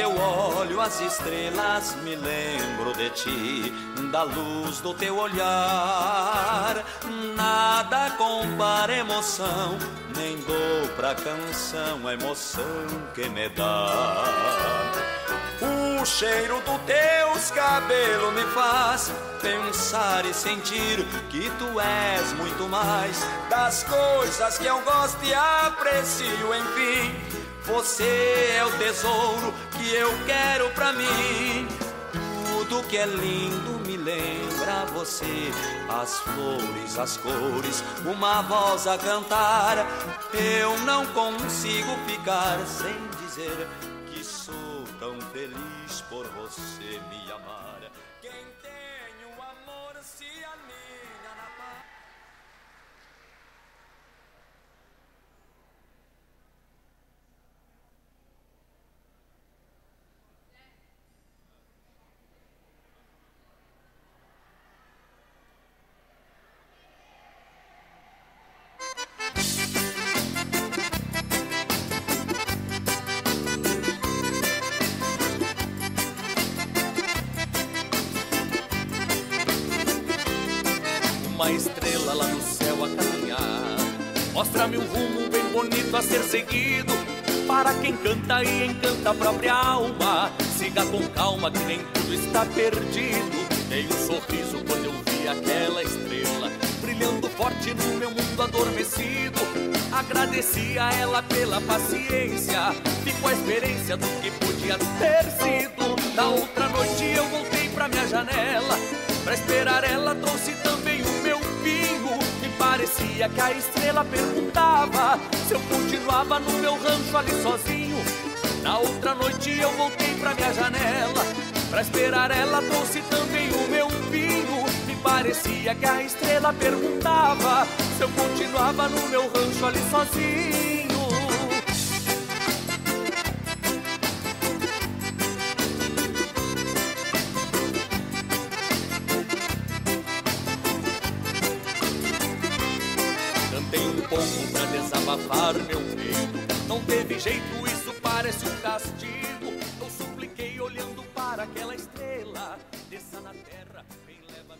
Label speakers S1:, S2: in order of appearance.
S1: eu olho as estrelas, me lembro de ti, da luz do teu olhar. Nada compara emoção, nem dou pra canção a emoção que me dá. O cheiro dos teus cabelos me faz pensar e sentir que tu és muito mais das coisas que eu gosto e aprecio, enfim. Você é o tesouro que eu quero pra mim. Tudo que é lindo me lembra você. As flores, as cores, uma voz a cantar. Eu não consigo ficar sem dizer que sou tão feliz por você me amar. Quem
S2: Uma estrela lá no céu a caminhar. Mostra-me um rumo bem bonito a ser seguido Para quem canta e encanta a própria alma. Siga com calma que nem tudo está perdido. Dei um sorriso quando eu vi aquela estrela Brilhando forte no meu mundo adormecido. Agradeci a ela pela paciência Ficou a experiência do que podia ter sido. Na outra noite eu voltei pra minha janela Pra esperar ela trouxe parecia que a estrela perguntava Se eu continuava no meu rancho ali sozinho. Na outra noite eu voltei pra minha janela Pra esperar ela trouxe também o meu pingo Me parecia que a estrela perguntava Se eu continuava no meu rancho ali sozinho lavar meu peito. Não teve jeito, isso parece um castigo. Eu supliquei olhando para aquela estrela. Desça na terra, vem levar.